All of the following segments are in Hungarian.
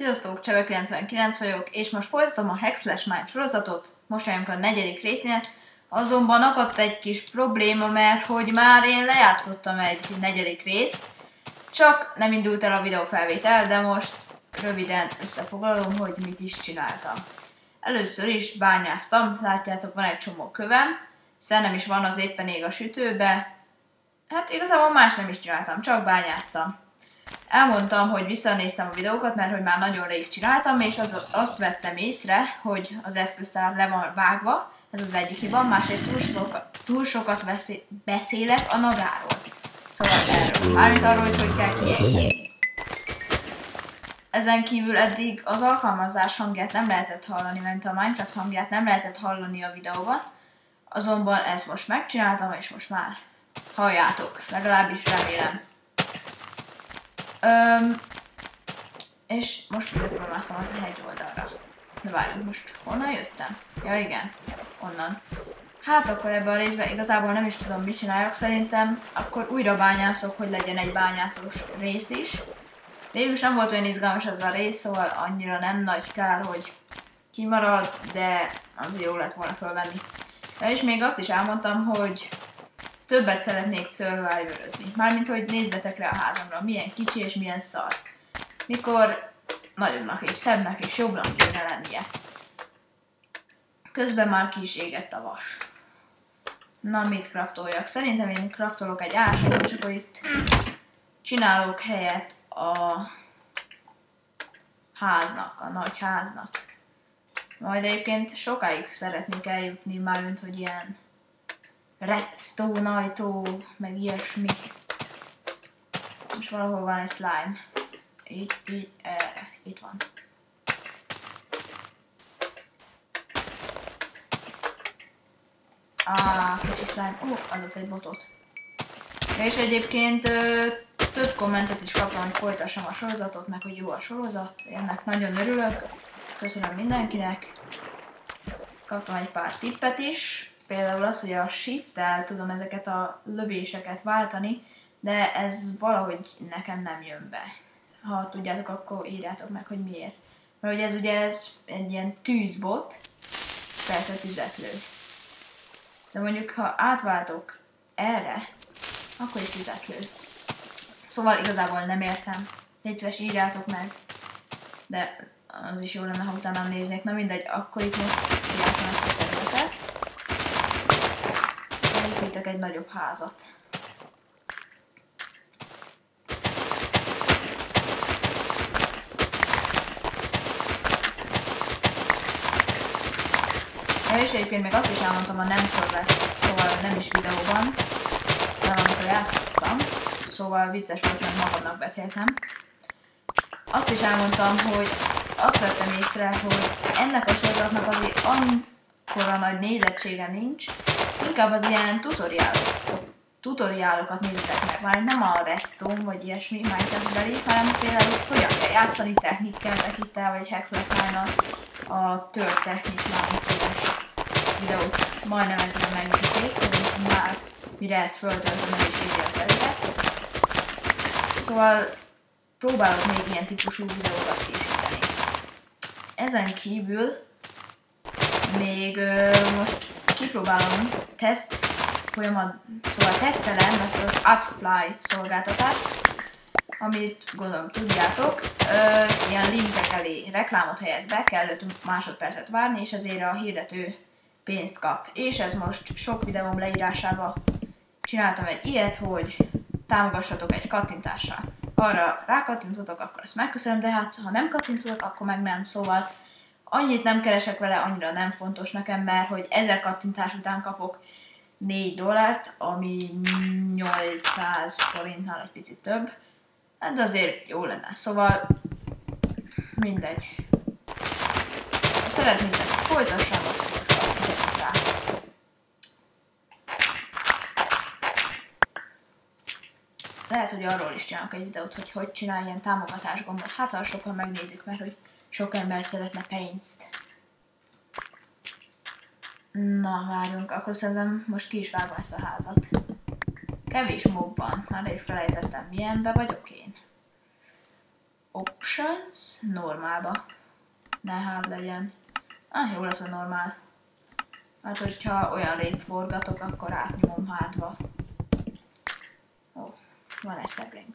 Sziasztok, Csebe99 vagyok, és most folytatom a Hack Slash Mine sorozatot, most vagyunk a negyedik résznél, azonban akadt egy kis probléma, mert hogy már én lejátszottam egy negyedik részt, csak nem indult el a videófelvétel, de most röviden összefoglalom, hogy mit is csináltam. Először is bányáztam, látjátok van egy csomó kövem, szennem is van az éppen ég a sütőbe, hát igazából más nem is csináltam, csak bányáztam elmondtam, hogy visszanéztem a videókat, mert hogy már nagyon rég csináltam, és az, azt vettem észre, hogy az eszköztár le van vágva, ez az egyik hiba, másrészt túl sokat, túl sokat beszélek a nagáról. Szóval erről, mármint arról, hogy hogy kell kiejteni. Ezen kívül eddig az alkalmazás hangját nem lehetett hallani, mert a Minecraft hangját nem lehetett hallani a videóban, azonban ezt most megcsináltam, és most már halljátok, legalábbis remélem. Öm, és most fölmásztam az a hegy oldalra. De várjunk, most honnan jöttem? Ja igen, onnan. Hát akkor ebben a részben igazából nem is tudom mit csináljak, szerintem akkor újra bányászok, hogy legyen egy bányászós rész is. Végülis nem volt olyan izgalmas az a rész, szóval annyira nem nagy kár, hogy kimarad, de az jó lett volna fölvenni. Ja, és még azt is elmondtam, hogy többet szeretnék survivorozni. Mármint, hogy nézzetek rá a házamra, milyen kicsi és milyen szar. Mikor nagyobbnak és szebbnek és jobbnak kéne lennie. Közben már ki is égett a vas. Na, mit craftoljak? Szerintem én craftolok egy ásót, és akkor itt csinálok helyet a háznak, a nagy háznak. Majd egyébként sokáig szeretnék eljutni, mármint, hogy ilyen redstone ajtó, meg ilyesmi. És valahol van egy slime. Itt, itt, erre, itt van. Ah, kicsi slime. Ó, oh, adott egy botot. És egyébként ö, több kommentet is kaptam, hogy folytassam a sorozatot, meg hogy jó a sorozat. Ennek nagyon örülök. Köszönöm mindenkinek. Kaptam egy pár tippet is például az, hogy a shift tudom ezeket a lövéseket váltani, de ez valahogy nekem nem jön be. Ha tudjátok, akkor írjátok meg, hogy miért. Mert ugye ez ugye ez egy ilyen tűzbot, persze tüzetlő. De mondjuk, ha átváltok erre, akkor is tüzetlő. Szóval igazából nem értem. Légy szíves, írjátok meg. De az is jó lenne, ha utána néznék. Na mindegy, akkor itt most kiálltam ezt a területet egy nagyobb házat. Ja, és egyébként még azt is elmondtam a nem fölvett, szóval nem is videóban, hanem amikor játszottam, szóval vicces volt, mert magamnak beszéltem. Azt is elmondtam, hogy azt vettem észre, hogy ennek a sorozatnak azért akkora nagy nézettsége nincs, inkább az ilyen tutoriálok, tutoriálokat nézzetek meg, már nem a redstone vagy ilyesmi Minecraft beli, hanem például hogy hogyan kell játszani technikkel, tekittel vagy hexletline a tört techniklány videót majdnem ezzel megnézték, szerintem már mire ezt föltöltöm, nem is érzi az előtt. Szóval próbálok még ilyen típusú videókat készíteni. Ezen kívül még ö, most kipróbálom teszt folyamat, szóval tesztelem ezt az AdFly szolgáltatást, amit gondolom tudjátok, ö, ilyen linkek elé reklámot helyez be, kell 5 másodpercet várni, és ezért a hirdető pénzt kap. És ez most sok videóm leírásába csináltam egy ilyet, hogy támogassatok egy kattintással. Arra rákattintotok, akkor ezt megköszönöm, de hát ha nem kattintotok, akkor meg nem. Szóval Annyit nem keresek vele, annyira nem fontos nekem, mert hogy ezer kattintás után kapok 4 dollárt, ami 800 forintnál egy picit több. Hát azért jó lenne. Szóval mindegy. Szeretnétek, folytassam, rá. Lehet, hogy arról is csinálok egy videót, hogy hogy csinálj ilyen támogatás gombot. Hát, ha sokan megnézik, mert hogy sok ember szeretne pénzt. Na, várjunk, akkor szerintem most ki is vágom ezt a házat. Kevés mob van, már is felejtettem, milyenbe vagyok én. Options, normálba. Ne hát legyen. Ah, jó lesz a normál. Hát, hogyha olyan részt forgatok, akkor átnyomom hátba. Ó, van egy szeglény.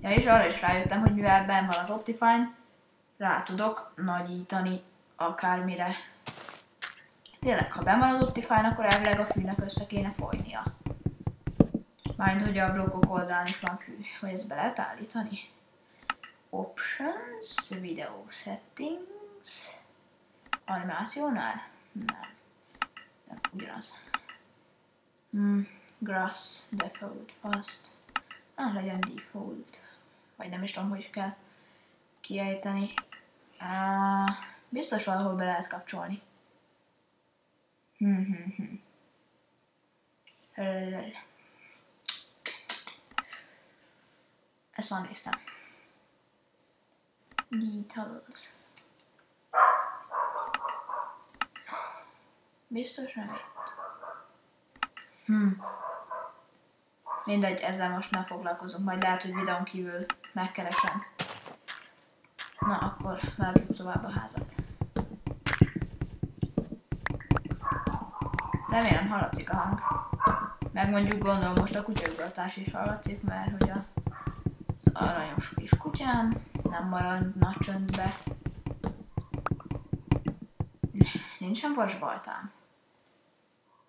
Ja, és arra is rájöttem, hogy mivel benn van az Optifine, rá tudok nagyítani akármire. Tényleg, ha benn van az Optifine, akkor elvileg a fűnek össze kéne folynia. Mármint, hogy a blokkok oldalán is van fű. Hogy ezt be lehet állítani? Options, Video Settings, animációnál? Nem. Nem, ugyanaz. Hmm, grass, default, fast. Ah, legyen default. Vagy nem is tudom, hogy kell kiejteni. Uh, biztos valahol be lehet kapcsolni. Hmm, hmm, hmm. Ezt már néztem. Details. Biztos nem itt. Hmm. Mindegy, ezzel most nem foglalkozom, majd lehet, hogy videón kívül megkeresem. Na, akkor vágjuk tovább a házat. Remélem hallatszik a hang. Meg mondjuk gondolom most a kutyagratás is hallatszik, mert hogy a, az aranyos kis kutyám nem maradna csöndbe. Nincsen vasbaltám.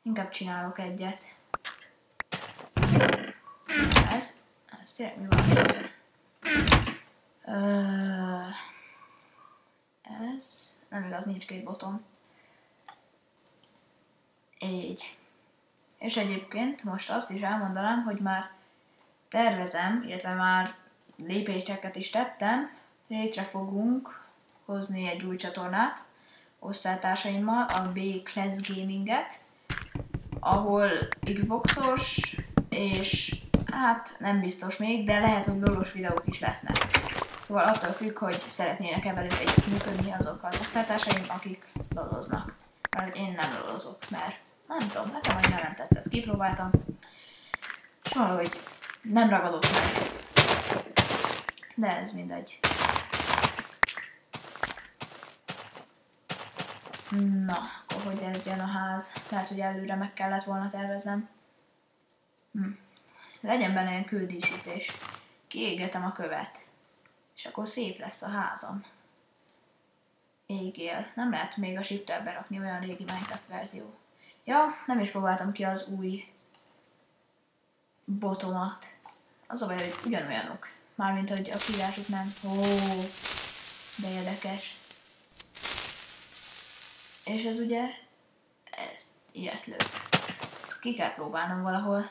Inkább csinálok egyet. Ez, ez tényleg mi van? Ez, nem igaz, nincs két botom. Így. És egyébként most azt is elmondanám, hogy már tervezem, illetve már lépéseket is tettem, létre fogunk hozni egy új csatornát osztálytársaimmal, a B Class Gaming-et, ahol Xboxos és hát nem biztos még, de lehet, hogy lolos videók is lesznek. Szóval attól függ, hogy szeretnének-e velük együtt működni azok az osztálytársaim, akik loloznak. Mert én nem lolozok, mert nem tudom, nekem annyira nem tetszett, kipróbáltam, és valahogy nem ragadott meg. De ez mindegy. Na, akkor hogy legyen a ház? Lehet, hogy előre meg kellett volna terveznem. Hm. Legyen benne ilyen küldíszítés. Kiégetem a követ. És akkor szép lesz a házam. Égél. Nem lehet még a shift berakni olyan régi Minecraft verzió. Ja, nem is próbáltam ki az új botomat. Az a baj, hogy ugyanolyanok. Mármint, hogy a kiírásuk nem. Ó, de érdekes. És ez ugye, ez ilyetlő. Ezt ki kell próbálnom valahol.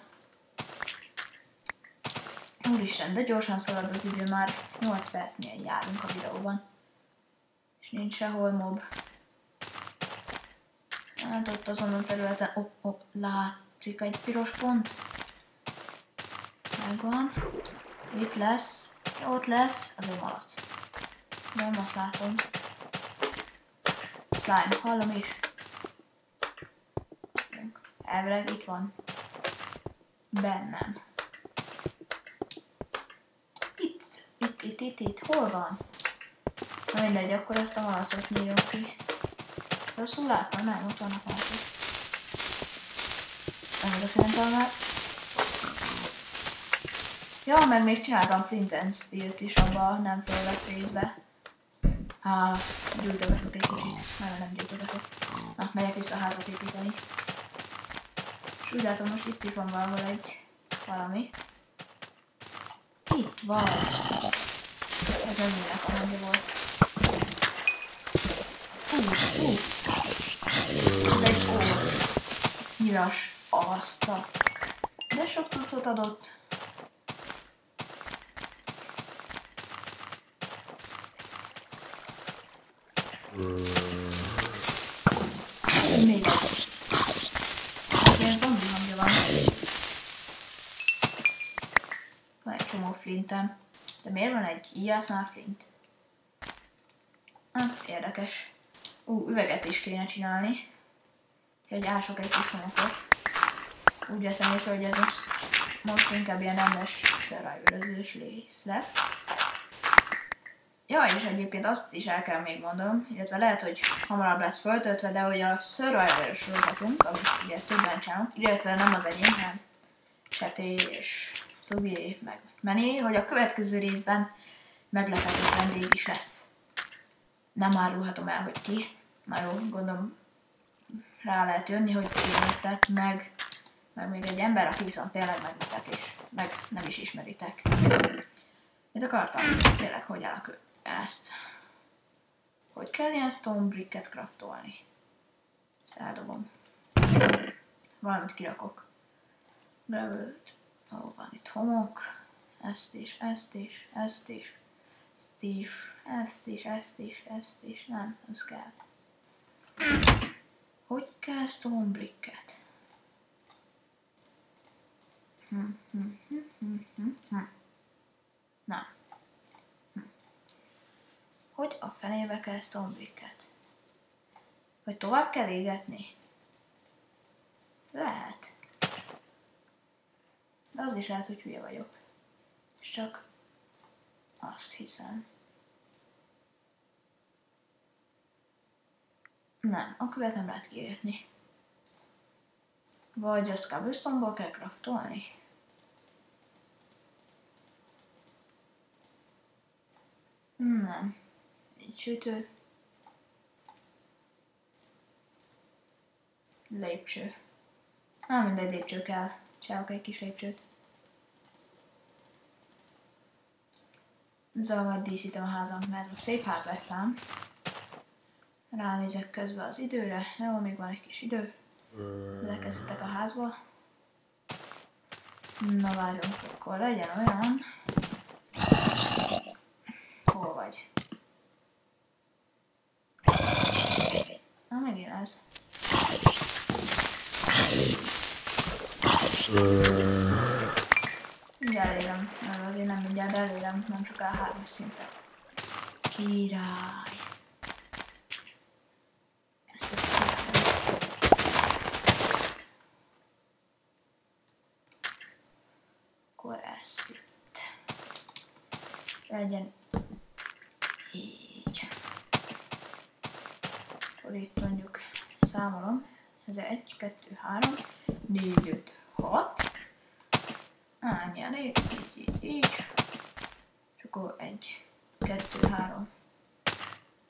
Úristen, de gyorsan szalad az idő, már 8 percnél járunk a videóban. És nincs sehol mob. Hát ott azon a területen, op, op, látszik egy piros pont. Megvan. Itt lesz. Ott lesz. Egy malac. Nem azt látom. Slime, hallom is. Elvileg itt van. Bennem. Itt, itt, itt. Hol van? Na mindegy, akkor ezt a malacot nyírom ki. Rosszul láttam, nem, ott vannak malacok. Nem a szerintem már. Ja, meg még csináltam Flint and Steel-t is abba nem fölvett részbe. Há, gyújtogatok egy kicsit. Nem, nem gyújtogatok. Na, megyek vissza a házat építeni. És úgy látom, most itt is van valahol egy valami. Itt van. Ez nem hangja volt. Hú, hú. Ez egy ó. Nyilas asztal. De sok tucot adott. Még Ilyen zombi hangja van. Van egy csomó flintem. De miért van egy ijásznál flint? Hát, érdekes. Ú, üveget is kéne csinálni. Hogy ások egy kis homokot. Úgy veszem észre, hogy ez most most inkább ilyen rendes survivalözős lesz. Ja, és egyébként azt is el kell még mondanom, illetve lehet, hogy hamarabb lesz föltöltve, de hogy a Survivor sorozatunk, amit ugye többen csinálunk, illetve nem az enyém, hanem Seté és Szugi, meg Mené, hogy a következő részben meglepetés vendég is lesz. Nem árulhatom el, hogy ki. Na jó, gondolom rá lehet jönni, hogy ki leszek, meg, meg még egy ember, aki viszont tényleg meglepetés, meg nem is ismeritek. Mit akartam? Tényleg, hogy áll a ezt. Hogy kell ilyen stone bricket craftolni? Ezt eldobom. Valamit kirakok. Bevőt. Ó, van itt homok. Ezt is, ezt is, ezt is. Ezt is, ezt is, ezt is, ezt is. Nem, ez kell. Hogy kell stone bricket? Hm, hm, hm, hm, hm, hm. Na. Hogy a fenébe kell Stonebricket? Vagy tovább kell égetni? Lehet. De az is lehet, hogy hülye vagyok. Csak azt hiszem. Nem, a követ nem lehet kiérni. Vagy azt cobblestone kell craftolni. Nem sütő, lépcső. Nem mindegy lépcső kell, csinálok egy kis lépcsőt. Zavar díszítem a házam, mert most szép ház lesz ám. Ránézek közben az időre, jó, még van egy kis idő. Lekezdhetek a házba. Na várjunk, akkor legyen olyan. Hol vagy? Na, megint ez. Mindjárt elérem, mert mindjárt elérem, nem a hármas szintet. Király. Ezt a Akkor ezt itt. Legyen akkor itt mondjuk számolom, ez 1, 2, 3, 4, 5, 6, annyi elég, így, így, így, és akkor 1, 2, 3,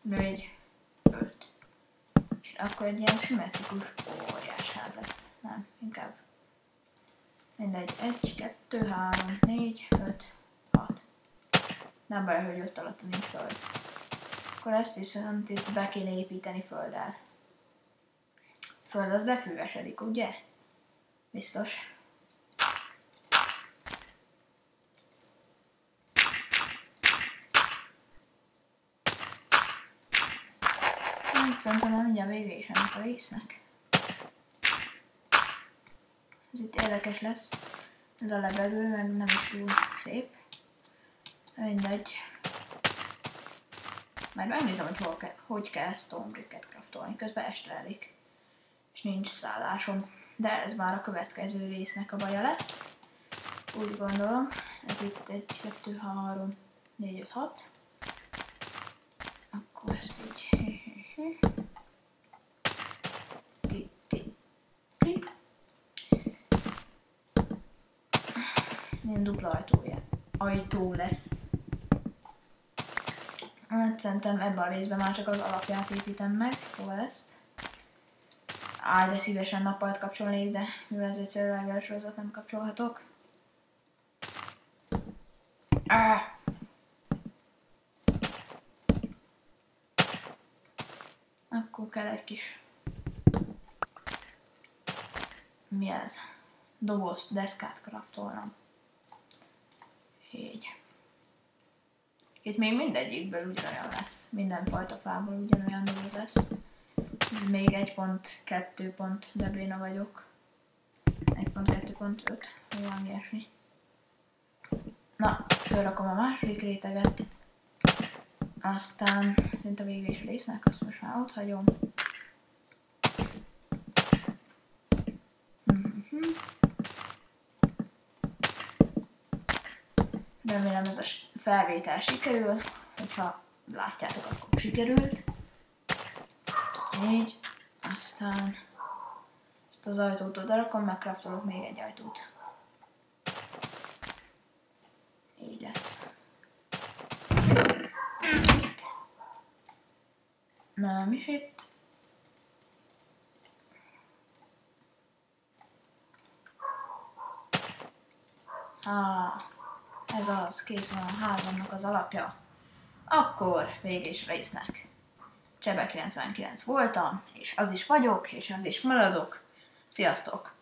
4, 5, és akkor egy ilyen szimmetrikus óriás ház lesz, nem, inkább. Mindegy, 1, 2, 3, 4, 5, 6, nem baj, hogy 5 alatt nincs föld. Akkor ezt viszont itt be kéne építeni földdel. Föld az befűvesedik, ugye? Biztos. Hát szerintem már mindjárt vége is ennek a résznek. Ez itt érdekes lesz. Ez a lebegő, meg nem is túl szép. Mindegy. Majd megnézem, hogy hol ke hogy kell stone bricket craftolni. Közben este elég. És nincs szállásom. De ez már a következő résznek a baja lesz. Úgy gondolom. Ez itt egy 2, 3, 4, 5, 6. Akkor ezt így... Milyen dupla ajtója. Ajtó lesz. Hát szerintem ebben a részben már csak az alapját építem meg, szóval ezt. Áj, de szívesen nappalt kapcsolnék, de mivel ez egy survival sorozat, nem kapcsolhatok. Ah! Akkor kell egy kis... Mi ez? Doboz, deszkát craftolnom. Így. Itt még mindegyikből ugyanolyan lesz. Mindenfajta fából ugyanolyan dolog lesz. Ez még 1.2 pont, de béna vagyok. 1.2.5, valami ilyesmi. Na, felrakom a második réteget. Aztán szinte vége is résznek, azt most már ott hagyom. Remélem ez a felvétel sikerül, hogyha látjátok, akkor sikerült. Így, aztán ezt az ajtót oda rakom, megkraftolok még egy ajtót. Így lesz. Itt. Nem is itt. Ah, ez az, kész van a házamnak az alapja. Akkor vége is résznek. Csebe 99 voltam, és az is vagyok, és az is maradok. Sziasztok!